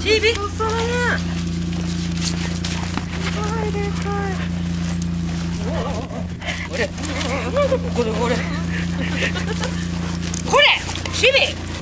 チビ細いねすごいでかいこれこれこれこれチビ